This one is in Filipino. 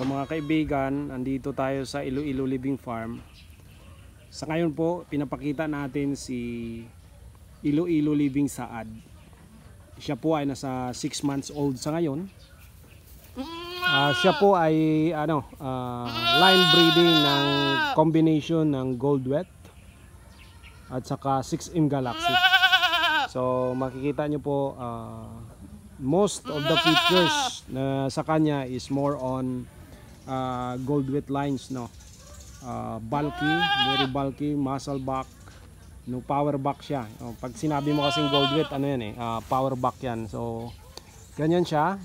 So mga kaibigan, andito tayo sa Iloilo Living Farm. Sa ngayon po, pinapakita natin si Iloilo Living Saad. Siya po ay nasa 6 months old sa ngayon. Ah, siya po ay ano, ah, line breeding ng combination ng Gold Wet at saka 6M Galaxy. So makikita nyo po ah, most of the features na sa kanya is more on uh, gold wet lines no? Uh, bulky very bulky muscle back. No power back siya. Oh, pag sinabi mo kasing gold wet ano yan eh uh, power back yan. So ganyan siya